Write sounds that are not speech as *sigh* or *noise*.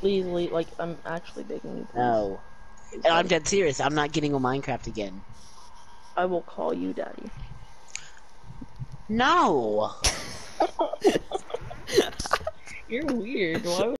Please, leave, like, I'm actually begging you. Please. No. And I'm dead serious. I'm not getting on Minecraft again. I will call you daddy. No. *laughs* You're weird. Why